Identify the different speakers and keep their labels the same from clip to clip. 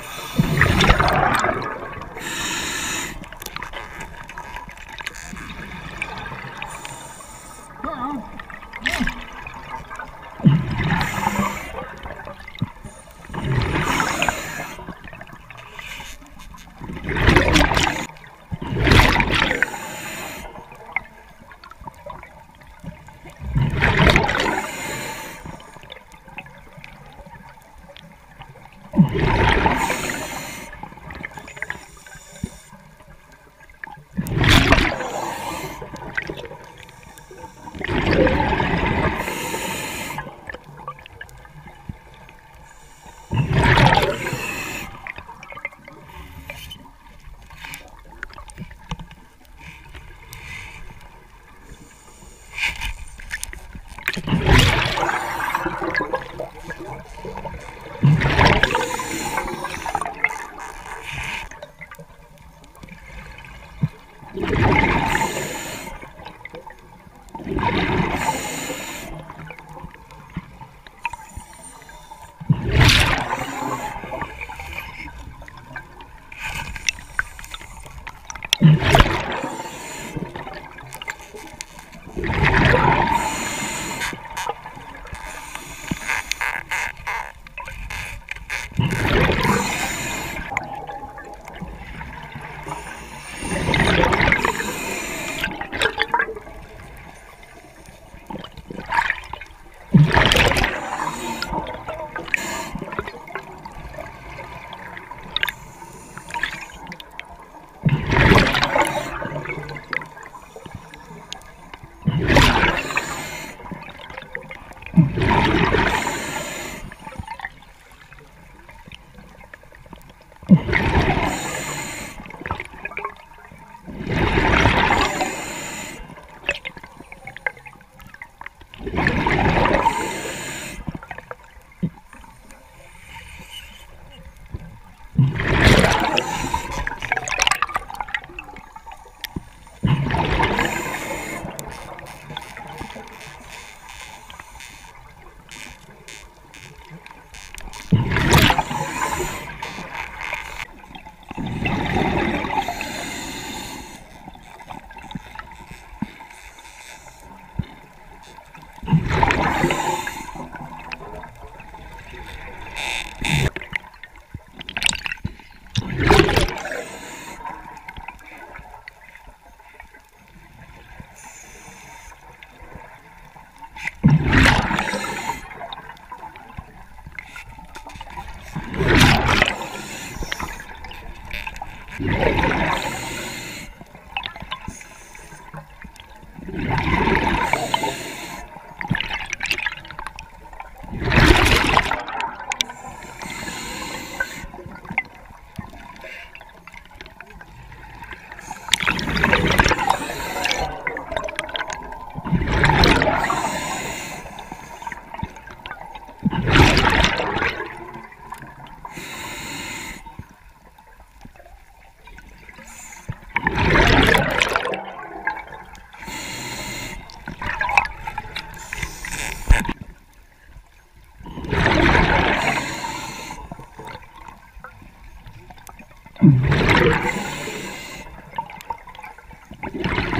Speaker 1: Thank you. Thank you. you
Speaker 2: you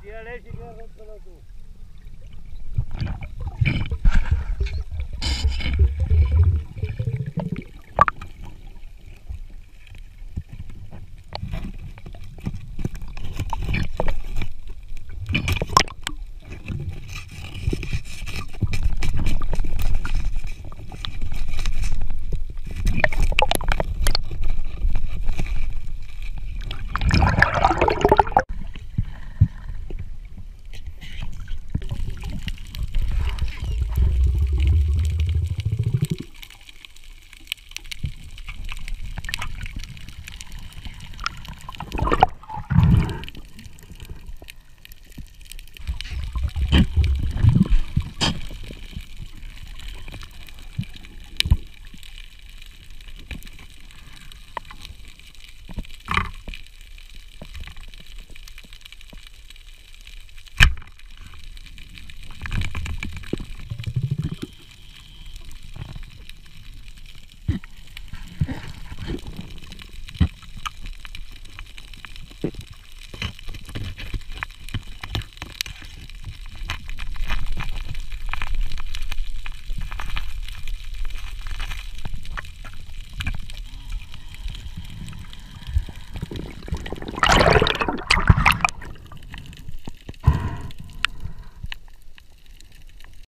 Speaker 2: Dialect, you got one for the two.